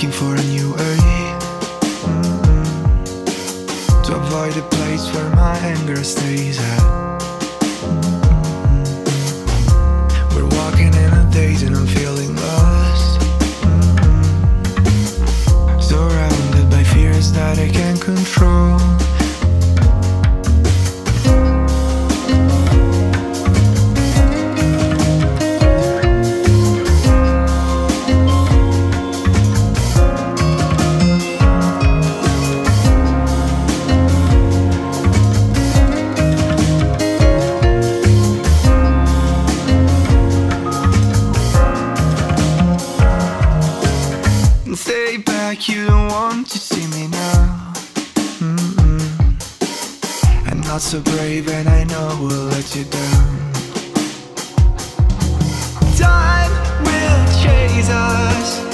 looking for a new way mm-hmm. To avoid a place where my anger stays at mm-hmm. We're walking in a daze and I'm feeling lost mm-hmm. Surrounded by fears that I can't control Back, you don't want to see me now. Mm-mm. I'm not so brave and I know we'll let you down. Time will chase us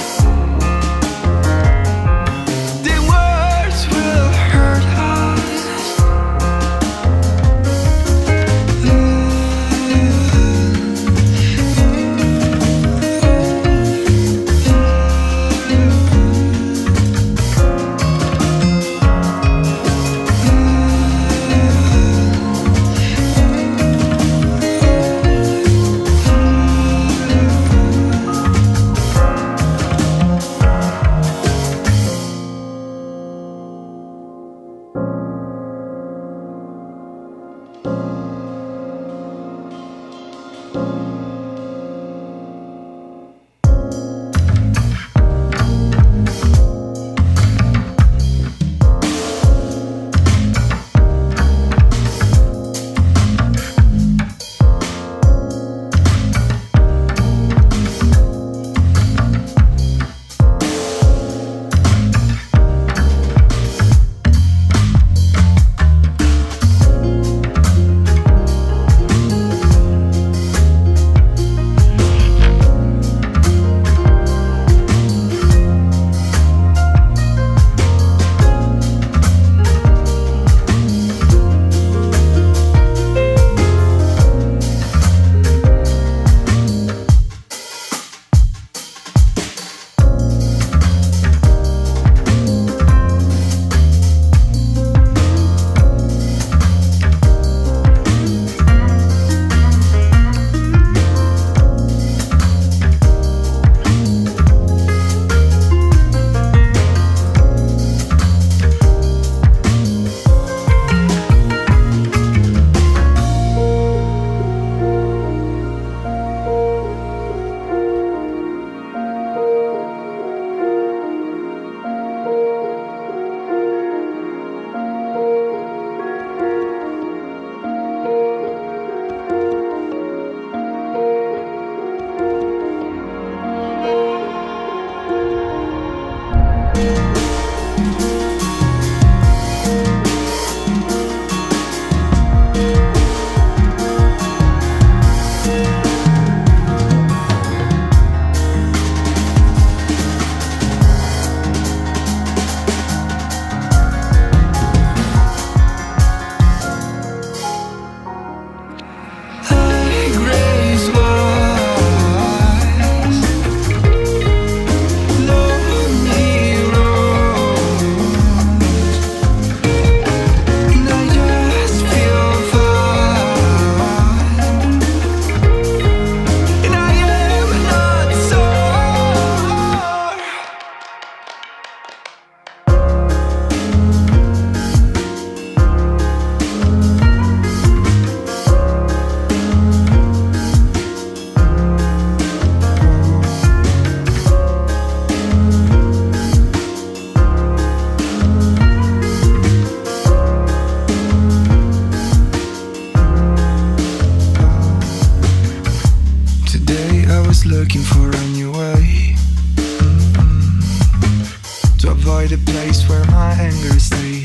looking for a new way. Mm, To avoid a place where my anger stays